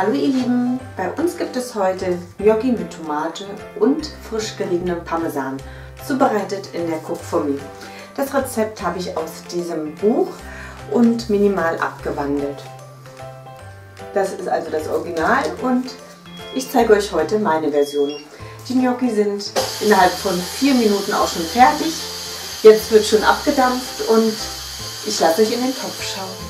Hallo ihr Lieben, bei uns gibt es heute Gnocchi mit Tomate und frisch geriebenem Parmesan, zubereitet in der Cook for Me. Das Rezept habe ich aus diesem Buch und minimal abgewandelt. Das ist also das Original und ich zeige euch heute meine Version. Die Gnocchi sind innerhalb von vier Minuten auch schon fertig. Jetzt wird schon abgedampft und ich lasse euch in den Topf schauen.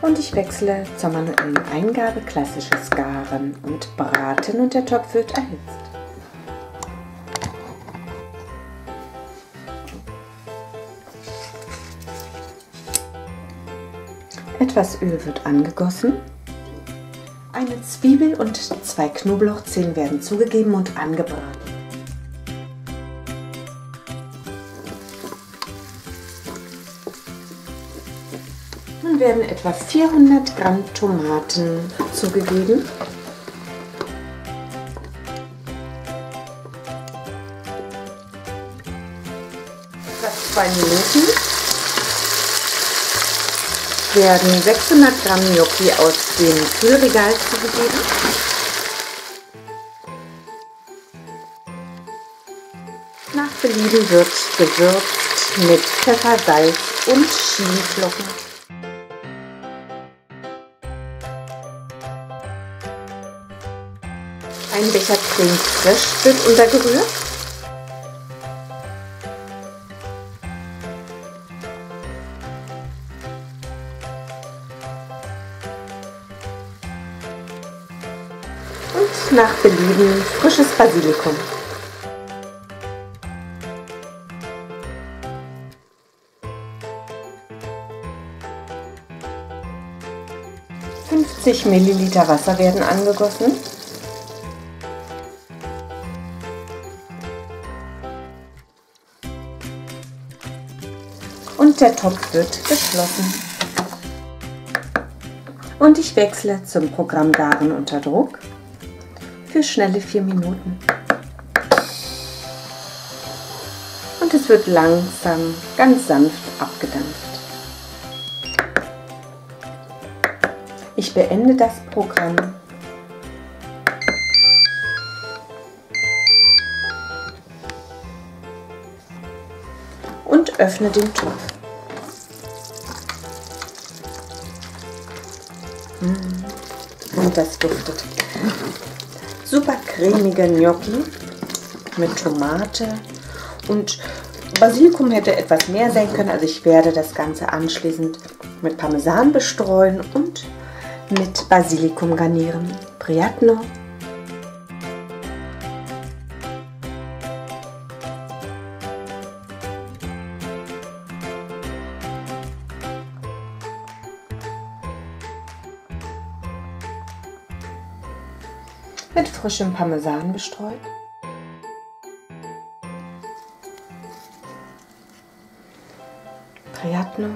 Und ich wechsle zur manuellen Eingabe klassisches Garen und Braten und der Topf wird erhitzt. Etwas Öl wird angegossen. Eine Zwiebel und zwei Knoblauchzehen werden zugegeben und angebraten. Werden etwa 400 Gramm Tomaten zugegeben. Etwa zwei Minuten werden 600 Gramm Gnocchi aus dem Kühlregal zugegeben. Nach Belieben wird gewürzt mit Pfeffer, Salz und Chiliflocken. Ein Becher Creme Fraiche wird untergerührt. Und nach Belieben frisches Basilikum. Fünfzig Milliliter Wasser werden angegossen. Und der Topf wird geschlossen. Und ich wechsle zum Programm Garen unter Druck für schnelle 4 Minuten. Und es wird langsam, ganz sanft abgedampft. Ich beende das Programm öffne den Topf. Mm. Und das duftet. Super cremige Gnocchi mit Tomate und Basilikum hätte etwas mehr sein können, also ich werde das Ganze anschließend mit Parmesan bestreuen und mit Basilikum garnieren. Priatno mit frischem Parmesan bestreut. Priatno.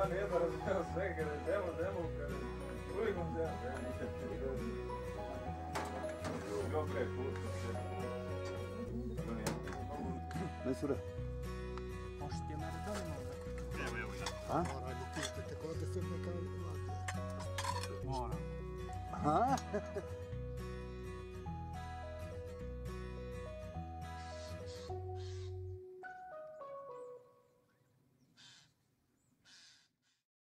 planeta, não sei, cara. Demo, demo, cara. Ui, como é? Meu prepúcio. Dai sura. Možeš ti maratone možda? Evo, evo ja. A? Moram ljubi, tako da se me kao Moram. Aha.